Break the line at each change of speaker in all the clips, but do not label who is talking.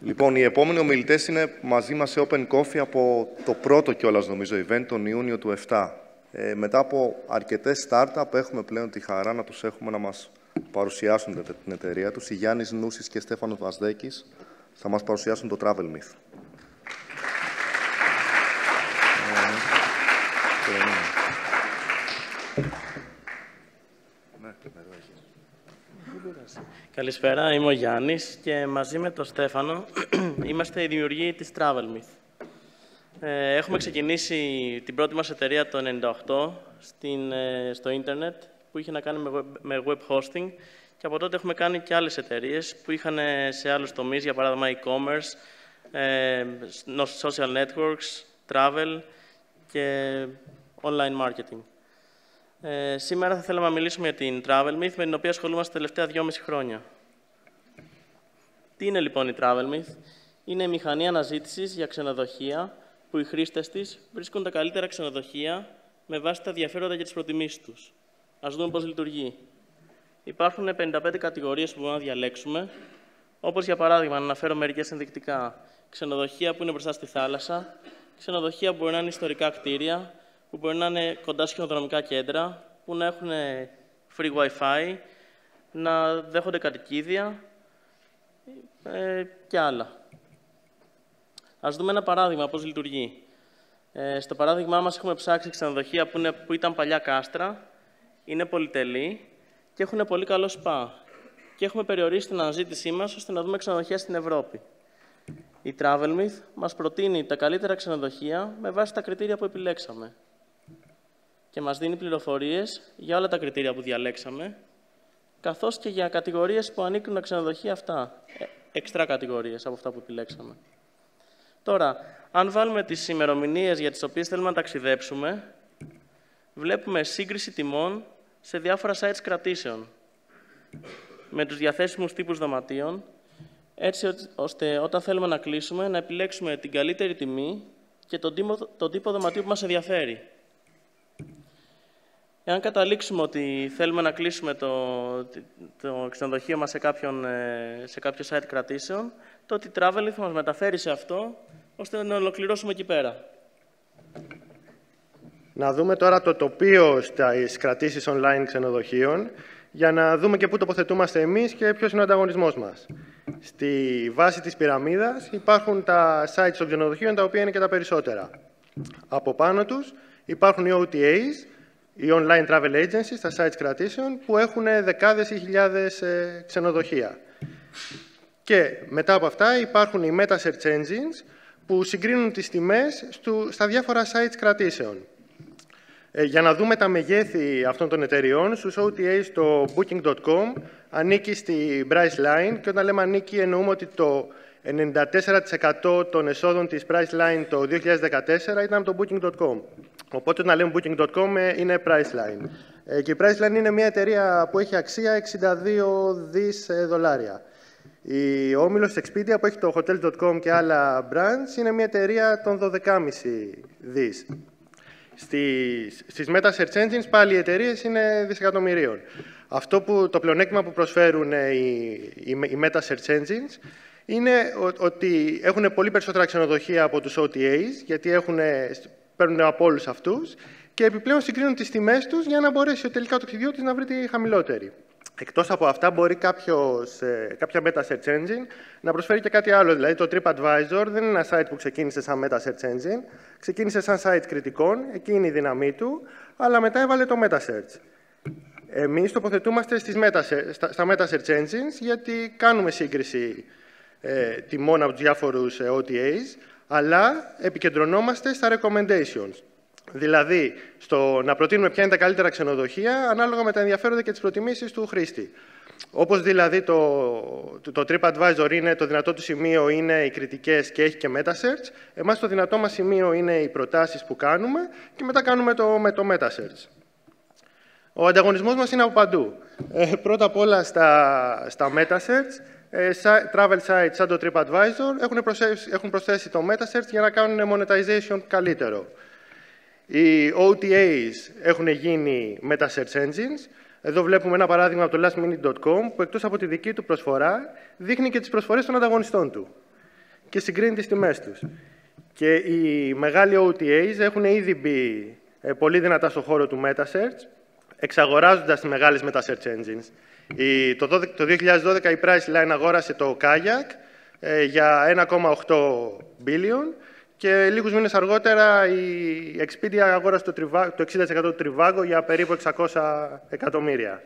Λοιπόν, οι επόμενοι ομιλητές είναι μαζί μας σε Open Coffee από το πρώτο κιόλας νομίζω event, τον Ιούνιο του 7. Ε, μετά από αρκετές startup έχουμε πλέον τη χαρά να τους έχουμε να μας παρουσιάσουν την εταιρεία τους. Οι Γιάννης Νούσης και Στέφανος Βασδέκης θα μας παρουσιάσουν το Travel Myth.
Καλησπέρα, είμαι ο Γιάννης και μαζί με τον Στέφανο είμαστε οι δημιουργοί της Travel Myth. Ε, έχουμε ξεκινήσει την πρώτη μας εταιρεία το 1998 στην, ε, στο ίντερνετ που είχε να κάνει με web, με web hosting και από τότε έχουμε κάνει και άλλες εταιρείες που είχαν σε άλλους τομείς, για παράδειγμα e-commerce, ε, social networks, travel και online marketing. Ε, σήμερα θα θέλαμε να μιλήσουμε για την Travel Myth, με την οποία ασχολούμαστε τα τελευταία δυόμιση χρόνια. Τι είναι λοιπόν η Travel Myth? Είναι η μηχανή αναζήτησης για ξενοδοχεία που οι χρήστες της βρίσκουν τα καλύτερα ξενοδοχεία με βάση τα ενδιαφέροντα και τις προτιμήσεις τους. Ας δούμε πώς λειτουργεί. Υπάρχουν 55 κατηγορίες που μπορούμε να διαλέξουμε, όπως για παράδειγμα, να αναφέρω μερικές ενδεικτικά. Ξενοδοχεία που είναι μπροστά στη θάλασσα, ξενοδοχεία που μπορεί να είναι ιστορικά κτίρια, που μπορεί να είναι κοντά σχεδοδρομικά κέντρα, που να έχουν free wifi, να δέχονται κατοικίδια ε, και άλλα. Ας δούμε ένα παράδειγμα πώς λειτουργεί. Ε, στο παράδειγμά μας έχουμε ψάξει ξενοδοχεία που, είναι, που ήταν παλιά κάστρα, είναι πολυτελή και έχουν πολύ καλό σπα. Και έχουμε περιορίσει την αναζήτησή μας ώστε να δούμε ξενοδοχεία στην Ευρώπη. Η TravelMyth μας προτείνει τα καλύτερα ξενοδοχεία με βάση τα κριτήρια που επιλέξαμε και μας δίνει πληροφορίες για όλα τα κριτήρια που διαλέξαμε, καθώς και για κατηγορίες που ανήκουν τα ξενοδοχεία αυτά, ε, εξτρά κατηγορίες από αυτά που επιλέξαμε. Τώρα, αν βάλουμε τις ημερομηνίες για τις οποίες θέλουμε να ταξιδέψουμε, βλέπουμε σύγκριση τιμών σε διάφορα sites κρατήσεων, με τους διαθέσιμους τύπους δωματίων, έτσι ώστε όταν θέλουμε να κλείσουμε, να επιλέξουμε την καλύτερη τιμή και τον τύπο, τον τύπο δωματίου που μας ενδιαφέρει. Εάν καταλήξουμε ότι θέλουμε να κλείσουμε το, το ξενοδοχείο μας σε, κάποιον, ε, σε κάποιο site κρατήσεων, τότε η Travel θα μας μεταφέρει σε αυτό, ώστε να ολοκληρώσουμε εκεί πέρα.
Να δούμε τώρα το τοπίο στις κρατήσεις online ξενοδοχείων, για να δούμε και πού τοποθετούμαστε εμείς και ποιος είναι ο ανταγωνισμός μας. Στη βάση της πυραμίδας υπάρχουν τα sites των ξενοδοχείων, τα οποία είναι και τα περισσότερα. Από πάνω τους υπάρχουν οι OTAs, οι online travel agencies, τα sites κρατήσεων, που έχουν δεκάδες ή χιλιάδες ε, ξενοδοχεία. Και μετά από αυτά υπάρχουν οι meta search engines, που συγκρίνουν τις τιμές στα διάφορα sites κρατήσεων. Ε, για να δούμε τα μεγέθη αυτών των εταιριών, στους OTA στο booking.com ανήκει στη Priceline και όταν λέμε ανήκει εννοούμε ότι το 94% των εσόδων της Priceline το 2014 ήταν από το booking.com. Οπότε να λέμε booking.com ε, είναι Priceline. Ε, και η Priceline είναι μια εταιρεία που έχει αξία 62 δις ε, δολάρια. Η όμιλος Expedia που έχει το Hotels.com και άλλα brands είναι μια εταιρεία των 12,5 δις. Στις, στις Meta Search Engines πάλι οι εταιρείες είναι δισεκατομμυρίων. Αυτό που, το πλεονέκτημα που προσφέρουν οι, οι, οι Meta Search Engines είναι ότι έχουν πολύ περισσότερα ξενοδοχεία από τους OTAs, γιατί έχουν, παίρνουν από όλους αυτούς και επιπλέον συγκρίνουν τις τιμές τους για να μπορέσει ο τελικά ταξιδιώτης να βρει τη χαμηλότερη. Εκτός από αυτά, μπορεί κάποιος, ε, κάποια Meta Search Engine να προσφέρει και κάτι άλλο. Δηλαδή, το TripAdvisor δεν είναι ένα site που ξεκίνησε σαν Meta Search Engine. Ξεκίνησε σαν site κριτικών, εκεί είναι η δύναμή του, αλλά μετά έβαλε το Meta Search. Εμείς τοποθετούμαστε στις meta, στα Meta Search Engines γιατί κάνουμε σύγκριση ε, τιμών από τους διάφορους ε, OTAs, αλλά επικεντρωνόμαστε στα recommendations. Δηλαδή, στο να προτείνουμε ποια είναι τα καλύτερα ξενοδοχεία, ανάλογα με τα ενδιαφέροντα και τις προτιμήσεις του χρήστη. Όπως δηλαδή το, το, TripAdvisor είναι το δυνατό του σημείο είναι οι κριτικές και έχει και MetaSearch, εμάς το δυνατό μας σημείο είναι οι προτάσεις που κάνουμε και μετά κάνουμε το, με το MetaSearch. Ο ανταγωνισμός μας είναι από παντού. Ε, πρώτα απ' όλα στα, στα MetaSearch, ε, travel sites σαν το TripAdvisor έχουν προσθέσει, έχουν προσθέσει το MetaSearch για να κάνουν monetization καλύτερο. Οι OTAs έχουν γίνει MetaSearch engines. Εδώ βλέπουμε ένα παράδειγμα από το lastminute.com που εκτός από τη δική του προσφορά δείχνει και τις προσφορές των ανταγωνιστών του. και συγκρίνει τις τιμές τους. Και οι μεγάλοι OTAs έχουν ήδη μπει ε, πολύ δυνατά στον χώρο του MetaSearch, εξαγοράζοντας τις μεγάλες MetaSearch engines. Το, το 2012 η Priceline αγόρασε το Kayak ε, για 1,8 billion και λίγους μήνες αργότερα η Expedia αγόρασε το, το 60% του Trivago για περίπου 600 εκατομμύρια.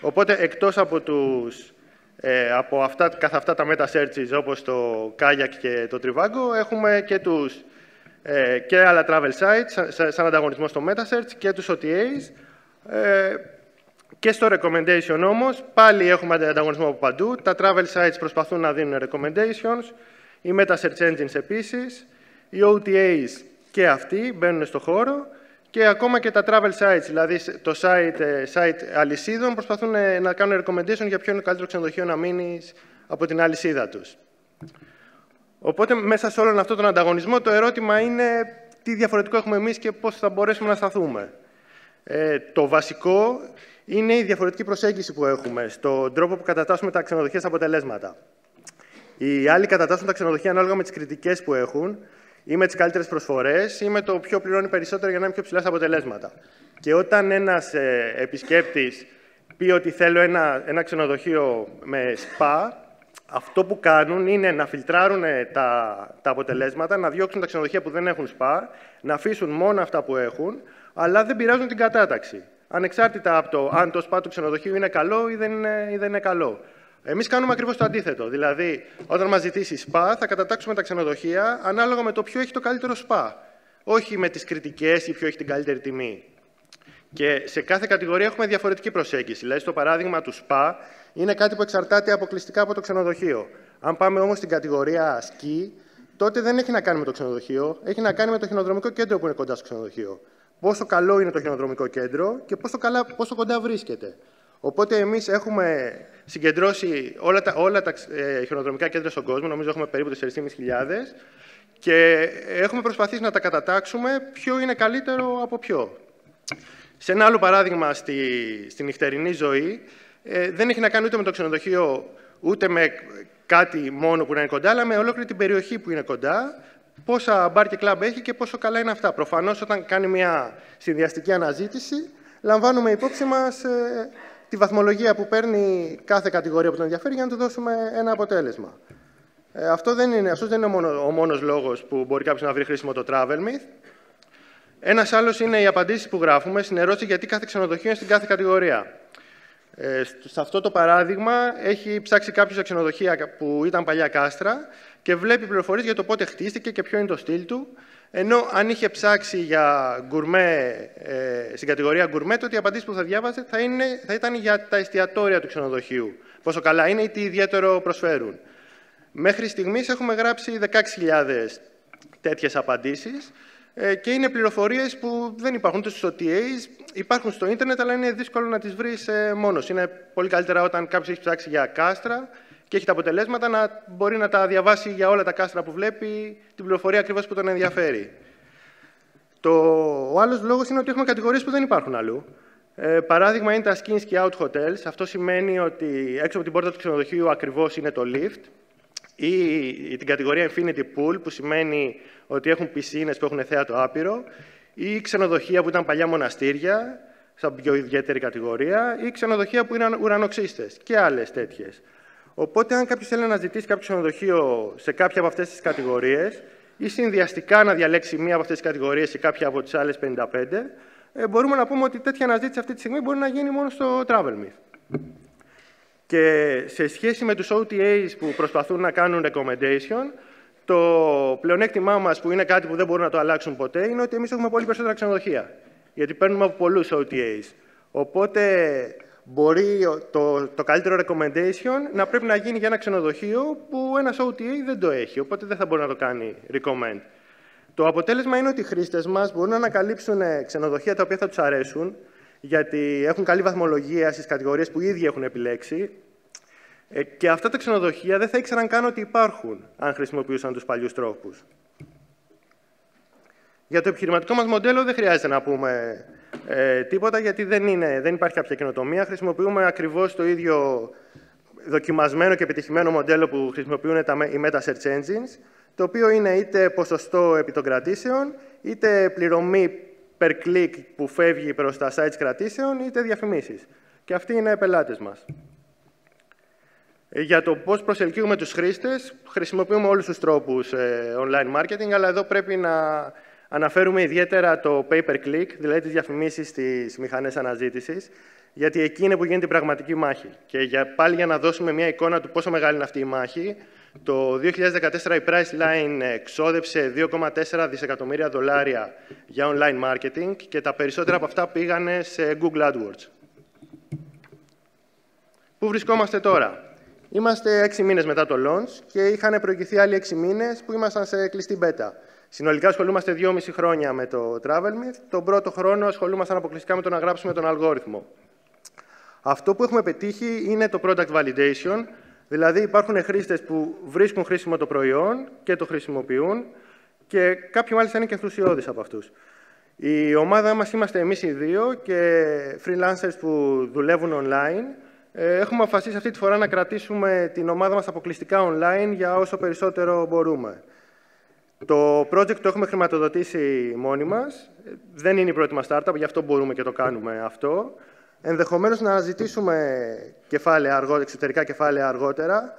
Οπότε, εκτός από, τους, ε, από αυτά, καθ' αυτά τα meta searches όπως το Kayak και το Trivago, έχουμε και, τους, ε, και άλλα travel sites, σαν, ανταγωνισμό στο meta search και τους OTAs. Ε, και στο recommendation όμως, πάλι έχουμε ανταγωνισμό από παντού. Τα travel sites προσπαθούν να δίνουν recommendations, οι meta search engines επίσης, οι OTAs και αυτοί μπαίνουν στο χώρο και ακόμα και τα travel sites, δηλαδή το site, ε, site αλυσίδων, προσπαθούν ε, να κάνουν recommendation για ποιο είναι το καλύτερο ξενοδοχείο να μείνει από την αλυσίδα τους. Οπότε, μέσα σε όλον αυτόν τον ανταγωνισμό, το ερώτημα είναι τι διαφορετικό έχουμε εμείς και πώς θα μπορέσουμε να σταθούμε. Ε, το βασικό είναι η διαφορετική προσέγγιση που έχουμε στον τρόπο που κατατάσσουμε τα ξενοδοχεία αποτελέσματα. Οι άλλοι κατατάσσουν τα ξενοδοχεία ανάλογα με τις κριτικές που έχουν ή με τις καλύτερες προσφορές ή με το πιο πληρώνει περισσότερο για να είναι πιο ψηλά στα αποτελέσματα. Και όταν ένας ε, επισκέπτης πει ότι θέλω ένα, ένα ξενοδοχείο με σπα, αυτό που κάνουν είναι να φιλτράρουν τα, τα αποτελέσματα, να διώξουν τα ξενοδοχεία που δεν έχουν σπα, να αφήσουν μόνο αυτά που έχουν, αλλά δεν πειράζουν την κατάταξη. Ανεξάρτητα από το αν το σπα του ξενοδοχείου είναι καλό ή δεν είναι, ή δεν είναι καλό. Εμείς κάνουμε ακριβώς το αντίθετο. Δηλαδή, όταν μας ζητήσει ΣΠΑ, θα κατατάξουμε τα ξενοδοχεία ανάλογα με το ποιο έχει το καλύτερο ΣΠΑ. Όχι με τις κριτικές ή ποιο έχει την καλύτερη τιμή. Και σε κάθε κατηγορία έχουμε διαφορετική προσέγγιση. Δηλαδή, στο παράδειγμα του ΣΠΑ, είναι κάτι που εξαρτάται αποκλειστικά από το ξενοδοχείο. Αν πάμε όμως στην κατηγορία σκι, τότε δεν έχει να κάνει με το ξενοδοχείο, έχει να κάνει με το χινοδρομικό κέντρο που είναι κοντά στο ξενοδοχείο. Πόσο καλό είναι το χινοδρομικό κέντρο και πόσο, καλά, πόσο κοντά βρίσκεται. Οπότε εμείς έχουμε συγκεντρώσει όλα τα, όλα τα ε, χιονοδρομικά κέντρα στον κόσμο, νομίζω έχουμε περίπου 4.500, και έχουμε προσπαθήσει να τα κατατάξουμε ποιο είναι καλύτερο από ποιο. Σε ένα άλλο παράδειγμα στη, στη νυχτερινή ζωή, ε, δεν έχει να κάνει ούτε με το ξενοδοχείο, ούτε με κάτι μόνο που είναι κοντά, αλλά με ολόκληρη την περιοχή που είναι κοντά, πόσα μπαρ και κλαμπ έχει και πόσο καλά είναι αυτά. Προφανώς, όταν κάνει μια συνδυαστική αναζήτηση, λαμβάνουμε υπόψη μας ε, τη βαθμολογία που παίρνει κάθε κατηγορία που τον ενδιαφέρει για να του δώσουμε ένα αποτέλεσμα. Ε, αυτό δεν είναι, αυτός δεν είναι ο, μόνο, ο μόνος λόγος που μπορεί κάποιος να βρει χρήσιμο το Travel Myth. Ένας άλλος είναι οι απαντήσεις που γράφουμε στην ερώτηση γιατί κάθε ξενοδοχείο είναι στην κάθε κατηγορία. Ε, σε αυτό το παράδειγμα έχει ψάξει κάποιος σε ξενοδοχεία που ήταν παλιά κάστρα και βλέπει πληροφορίες για το πότε χτίστηκε και ποιο είναι το στυλ του ενώ αν είχε ψάξει για γκουρμέ, ε, στην κατηγορία γκουρμέ, τότε οι απαντήσεις που θα διάβαζε θα, είναι, θα ήταν για τα εστιατόρια του ξενοδοχείου. Πόσο καλά είναι ή τι ιδιαίτερο προσφέρουν. Μέχρι στιγμής έχουμε γράψει 16.000 τέτοιες απαντήσεις ε, και είναι πληροφορίες που δεν υπάρχουν ούτε στους OTAs, υπάρχουν στο ίντερνετ, αλλά είναι δύσκολο να τις βρεις ε, μόνος. Είναι πολύ καλύτερα όταν κάποιος έχει ψάξει για κάστρα και έχει τα αποτελέσματα να μπορεί να τα διαβάσει για όλα τα κάστρα που βλέπει την πληροφορία ακριβώς που τον ενδιαφέρει. Το, ο άλλος λόγος είναι ότι έχουμε κατηγορίες που δεν υπάρχουν αλλού. Ε, παράδειγμα είναι τα skins και out hotels. Αυτό σημαίνει ότι έξω από την πόρτα του ξενοδοχείου ακριβώς είναι το lift ή την κατηγορία Infinity Pool που σημαίνει ότι έχουν πισίνες που έχουν θέατο άπειρο ή ξενοδοχεία που ήταν παλιά μοναστήρια σαν πιο ιδιαίτερη κατηγορία ή ξενοδοχεία που είναι ουρανοξύστες και άλλες τέτοιες. Οπότε, αν κάποιος θέλει να ζητήσει κάποιο ξενοδοχείο σε κάποια από αυτές τις κατηγορίες ή συνδυαστικά να διαλέξει μία από αυτές τις κατηγορίες ή κάποια από τις άλλες 55, ε, μπορούμε να πούμε ότι τέτοια αναζήτηση αυτή τη στιγμή μπορεί να γίνει μόνο στο TravelMyth. Και σε σχέση με τους OTAs που προσπαθούν να κάνουν recommendation, το πλεονέκτημά μας, που είναι κάτι που δεν μπορούν να το αλλάξουν ποτέ, είναι ότι εμείς έχουμε πολύ περισσότερα ξενοδοχεία. Γιατί παίρνουμε από πολλούς OTAs. Οπότε μπορεί το, το καλύτερο recommendation να πρέπει να γίνει για ένα ξενοδοχείο που ένας OTA δεν το έχει, οπότε δεν θα μπορεί να το κάνει recommend. Το αποτέλεσμα είναι ότι οι χρήστες μας μπορούν να ανακαλύψουν ξενοδοχεία τα οποία θα τους αρέσουν, γιατί έχουν καλή βαθμολογία στις κατηγορίες που ήδη έχουν επιλέξει, ε, και αυτά τα ξενοδοχεία δεν θα ήξεραν καν ότι υπάρχουν, αν χρησιμοποιούσαν τους παλιούς τρόπους. Για το επιχειρηματικό μας μοντέλο δεν χρειάζεται να πούμε ε, τίποτα, γιατί δεν, είναι, δεν υπάρχει κάποια καινοτομία. Χρησιμοποιούμε ακριβώς το ίδιο δοκιμασμένο και επιτυχημένο μοντέλο που χρησιμοποιούν τα, οι Meta Search Engines, το οποίο είναι είτε ποσοστό επί των κρατήσεων, είτε πληρωμή per click που φεύγει προς τα sites κρατήσεων, είτε διαφημίσεις. Και αυτοί είναι πελάτες μας. Ε, για το πώς προσελκύουμε τους χρήστες, χρησιμοποιούμε όλους τους τρόπους ε, online marketing, αλλά εδώ πρέπει να αναφέρουμε ιδιαίτερα το pay-per-click, δηλαδή τις διαφημίσεις στις μηχανές αναζήτησης, γιατί εκεί είναι που γίνεται η πραγματική μάχη. Και για, πάλι για να δώσουμε μια εικόνα του πόσο μεγάλη είναι αυτή η μάχη, το 2014 η Priceline εξόδεψε 2,4 δισεκατομμύρια δολάρια για online marketing και τα περισσότερα από αυτά πήγανε σε Google AdWords. Πού βρισκόμαστε τώρα; Είμαστε έξι μήνες μετά το launch και είχαν προηγηθεί άλλοι έξι μήνες που ήμασταν σε κλειστή beta. Συνολικά ασχολούμαστε δυόμιση χρόνια με το TravelMyth. Τον πρώτο χρόνο ασχολούμασταν αποκλειστικά με το να γράψουμε τον αλγόριθμο. Αυτό που έχουμε πετύχει είναι το product validation, δηλαδή υπάρχουν χρήστες που βρίσκουν χρήσιμο το προϊόν και το χρησιμοποιούν και κάποιοι μάλιστα είναι και ενθουσιώδεις από αυτούς. Η ομάδα μας είμαστε εμείς οι δύο και freelancers που δουλεύουν online. Ε, έχουμε αποφασίσει αυτή τη φορά να κρατήσουμε την ομάδα μας αποκλειστικά online για όσο περισσότερο μπορούμε. Το project το έχουμε χρηματοδοτήσει μόνοι μας. Δεν είναι η πρώτη μας startup, γι' αυτό μπορούμε και το κάνουμε αυτό. Ενδεχομένως να αναζητήσουμε κεφάλαια αργότερα, εξωτερικά κεφάλαια αργότερα,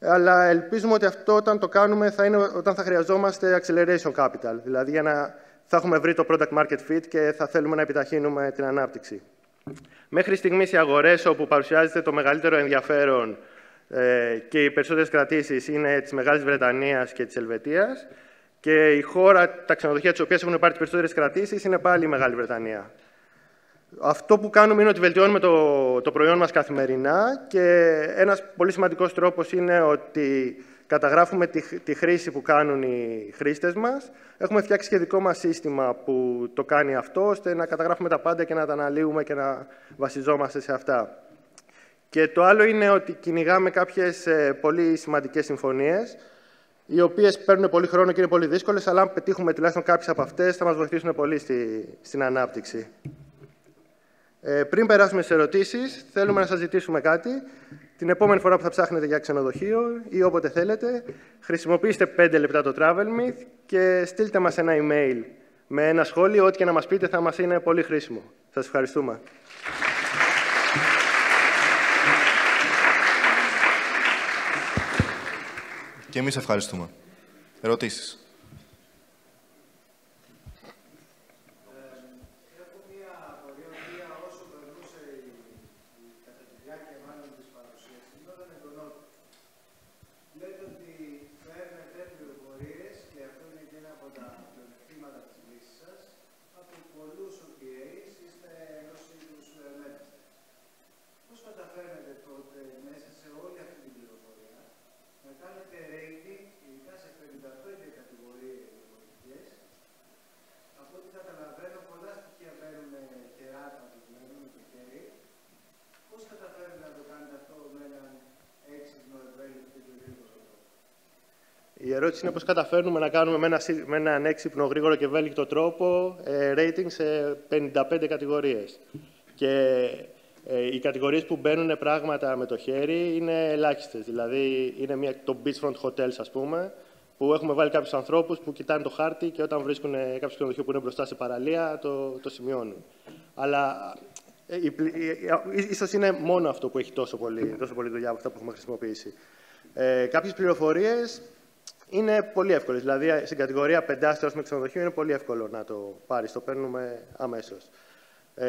αλλά ελπίζουμε ότι αυτό όταν το κάνουμε θα είναι όταν θα χρειαζόμαστε acceleration capital, δηλαδή για να θα έχουμε βρει το product market fit και θα θέλουμε να επιταχύνουμε την ανάπτυξη. Μέχρι στιγμής οι αγορές όπου παρουσιάζεται το μεγαλύτερο ενδιαφέρον ε, και οι περισσότερες κρατήσεις είναι της Μεγάλης Βρετανίας και της Ελβετίας και η χώρα, τα ξενοδοχεία της οποίας έχουν πάρει τις περισσότερες κρατήσεις είναι πάλι η Μεγάλη Βρετανία. Αυτό που κάνουμε είναι ότι βελτιώνουμε το, το προϊόν μας καθημερινά και ένας πολύ σημαντικός τρόπος είναι ότι καταγράφουμε τη, τη χρήση που κάνουν οι χρήστες μας. Έχουμε φτιάξει και δικό μας σύστημα που το κάνει αυτό, ώστε να καταγράφουμε τα πάντα και να τα αναλύουμε και να βασιζόμαστε σε αυτά. Και το άλλο είναι ότι κυνηγάμε κάποιες ε, πολύ σημαντικές συμφωνίες, οι οποίες παίρνουν πολύ χρόνο και είναι πολύ δύσκολες, αλλά αν πετύχουμε τουλάχιστον κάποιες από αυτές, θα μας βοηθήσουν πολύ στη, στην ανάπτυξη. Ε, πριν περάσουμε σε ερωτήσεις, θέλουμε να σας ζητήσουμε κάτι. Την επόμενη φορά που θα ψάχνετε για ξενοδοχείο ή όποτε θέλετε, χρησιμοποιήστε 5 λεπτά το TravelMyth και στείλτε μας ένα email με ένα σχόλιο. Ό,τι και να μας πείτε θα μας είναι πολύ χρήσιμο. Σας ευχαριστούμε.
Και εμείς ευχαριστούμε. Ερωτήσεις. Ερώτηση είναι πώς καταφέρνουμε να κάνουμε με, ένα, με έναν έξυπνο, γρήγορο και ευέλικτο τρόπο ε, rating σε 55 κατηγορίες. Και ε, οι κατηγορίες που μπαίνουν πράγματα με το χέρι είναι ελάχιστες. Δηλαδή, είναι μια, το beachfront hotels, ας πούμε, που έχουμε βάλει κάποιους ανθρώπους που κοιτάνε το χάρτη και όταν βρίσκουν ε, κάποιο ξενοδοχείο που είναι μπροστά σε παραλία, το, το σημειώνουν. Αλλά ε, ίσως είναι μόνο αυτό που έχει τόσο πολύ, τόσο πολύ δουλειά από αυτά που έχουμε χρησιμοποιήσει. Ε, κάποιες πληροφορίες είναι πολύ εύκολο. Δηλαδή, στην κατηγορία πεντάστερος με ξενοδοχείο είναι πολύ εύκολο να το πάρεις. Το παίρνουμε αμέσως. Ε,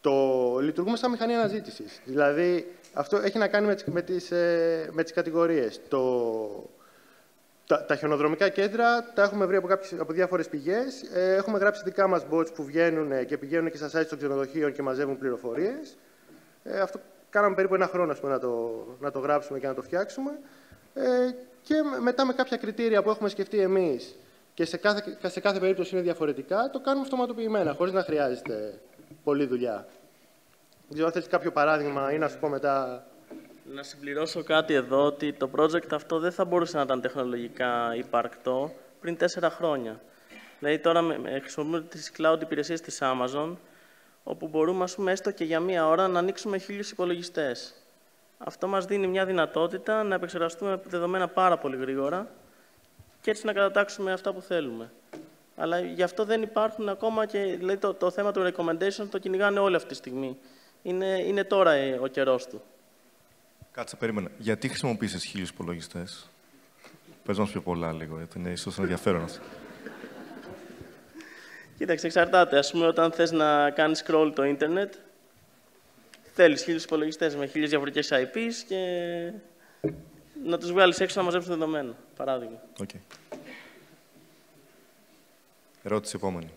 το λειτουργούμε σαν μηχανή αναζήτησης. Δηλαδή, αυτό έχει να κάνει με τις, με τις, ε, με τις κατηγορίες. Το, τα, τα χιονοδρομικά κέντρα τα έχουμε βρει από, κάποιες, από διάφορες πηγές. Ε, έχουμε γράψει δικά μας bots που βγαίνουν και πηγαίνουν και στα sites των ξενοδοχείων και μαζεύουν πληροφορίες. Ε, αυτό κάναμε περίπου ένα χρόνο πούμε, να, το, να το γράψουμε και να το φτιάξουμε. Ε, και μετά με κάποια κριτήρια που έχουμε σκεφτεί εμείς και σε κάθε, σε κάθε περίπτωση είναι διαφορετικά, το κάνουμε αυτοματοποιημένα, χωρίς να χρειάζεται πολλή δουλειά. Δεν ξέρω αν θέλει κάποιο παράδειγμα ή να σου πω μετά.
Να συμπληρώσω κάτι εδώ, ότι το project αυτό δεν θα μπορούσε να ήταν τεχνολογικά υπαρκτό πριν τέσσερα χρόνια. Δηλαδή τώρα χρησιμοποιούμε τις cloud υπηρεσίες της Amazon, όπου μπορούμε, ας πούμε, έστω και για μία ώρα να ανοίξουμε χίλιους υπολογιστές. Αυτό μας δίνει μια δυνατότητα να επεξεργαστούμε δεδομένα πάρα πολύ γρήγορα και έτσι να κατατάξουμε αυτά που θέλουμε. Αλλά γι' αυτό δεν υπάρχουν ακόμα και δηλαδή, το, το θέμα του recommendation το κυνηγάνε όλη αυτή τη στιγμή. Είναι, είναι τώρα ε, ο καιρός του.
Κάτσε, περίμενα. Γιατί χρησιμοποίησες χίλιους υπολογιστές; Πες μας πιο πολλά λίγο, γιατί είναι ίσως ενδιαφέρον αυτό.
Κοίταξε, εξαρτάται. Ας πούμε, όταν θες να κάνεις scroll το ίντερνετ, θέλεις χίλιους υπολογιστές με χίλιες διαφορετικές IPs και να τους βγάλεις έξω να μαζέψουν δεδομένα, παράδειγμα.
Okay. Ερώτηση επόμενη.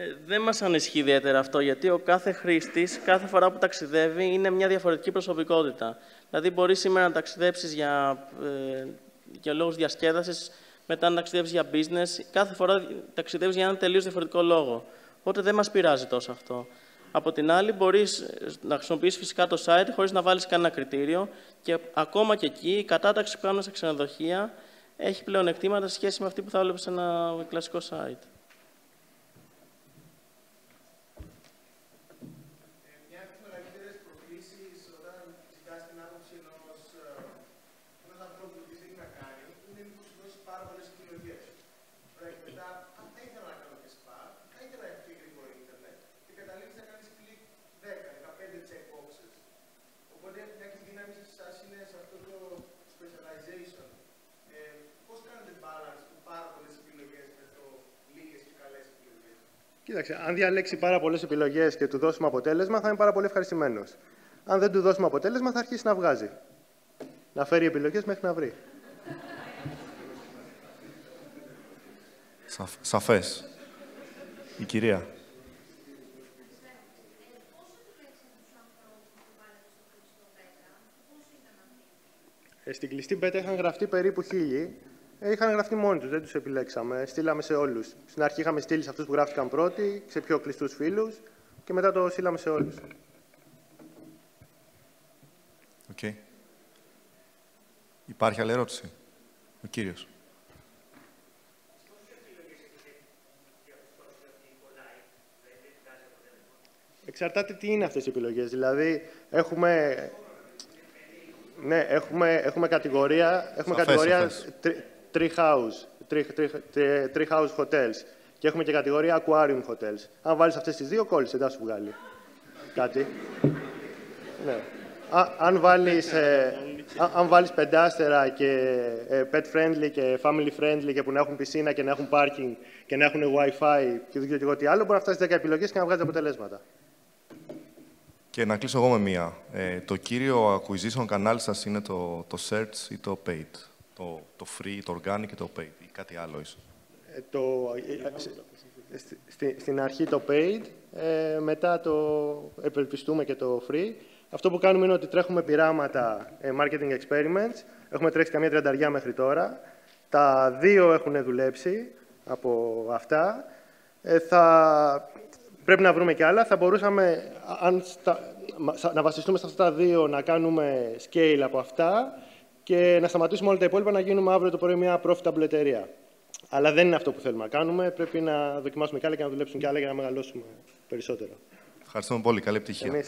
Ε, δεν μας ανισχύει ιδιαίτερα αυτό, γιατί ο κάθε χρήστης, κάθε φορά που ταξιδεύει, είναι μια διαφορετική προσωπικότητα. Δηλαδή, μπορείς σήμερα να ταξιδέψεις για, ε, για λόγους διασκέδασης, μετά να ταξιδεύεις για business. Κάθε φορά ταξιδεύεις για έναν τελείως διαφορετικό λόγο. Οπότε δεν μας πειράζει τόσο αυτό. Από την άλλη, μπορείς να χρησιμοποιήσεις φυσικά το site χωρίς να βάλεις κανένα κριτήριο και ακόμα και εκεί η κατάταξη που κάνουμε στα ξενοδοχεία έχει πλεονεκτήματα σε σχέση με αυτή που θα έβλεπε σε ένα κλασικό site.
Κοίταξε, αν διαλέξει πάρα πολλές επιλογές και του δώσουμε αποτέλεσμα, θα είναι πάρα πολύ ευχαριστημένος. Αν δεν του δώσουμε αποτέλεσμα, θα αρχίσει να βγάζει. Να φέρει επιλογές μέχρι να βρει.
Σαφ, σαφές. Η κυρία.
Ε, στην κλειστή πέτα είχαν γραφτεί περίπου χίλιοι είχαν γραφτεί μόνοι τους, δεν τους επιλέξαμε. Στείλαμε σε όλους. Στην αρχή είχαμε στείλει σε αυτούς που γράφτηκαν πρώτοι, σε πιο κλειστούς φίλους και μετά το στείλαμε σε όλους.
Okay. Υπάρχει άλλη ερώτηση; Ο κύριος.
Εξαρτάται τι είναι αυτές οι επιλογές. Δηλαδή, έχουμε, ναι, έχουμε, έχουμε κατηγορία, έχουμε κατηγορία tree house, tree, tree, tree house hotels. Και έχουμε και κατηγορία aquarium hotels. Αν βάλεις αυτές τις δύο, κόλλησε, δεν θα σου βγάλει κάτι. ναι. Α, αν βάλεις, ε, αν βάλεις πεντάστερα και ε, pet friendly και family friendly και που να έχουν πισίνα και να έχουν parking και να έχουν wifi και δεν ξέρω τι άλλο, μπορεί να φτάσεις 10 επιλογές και να βγάζεις αποτελέσματα.
Και να κλείσω εγώ με μία. Ε, το κύριο acquisition κανάλι σας είναι το, το search ή το paid; Το, το free, το organic και το paid ή κάτι άλλο ίσως.
Ε, το, ε, στη, στην αρχή το paid, ε, μετά το επελπιστούμε και το free. Αυτό που κάνουμε είναι ότι τρέχουμε πειράματα ε, marketing experiments. Έχουμε τρέξει καμία τριανταριά μέχρι τώρα. Τα δύο έχουν δουλέψει από αυτά. Ε, θα... Πρέπει να βρούμε και άλλα. Θα μπορούσαμε, αν να βασιστούμε σε αυτά τα δύο, να κάνουμε scale από αυτά και να σταματήσουμε όλα τα υπόλοιπα να γίνουμε αύριο το πρωί μια profitable εταιρεία. Αλλά δεν είναι αυτό που θέλουμε να κάνουμε. Πρέπει να δοκιμάσουμε κι άλλα και να δουλέψουμε κι άλλα για να μεγαλώσουμε περισσότερο.
Ευχαριστούμε πολύ. Καλή επιτυχία.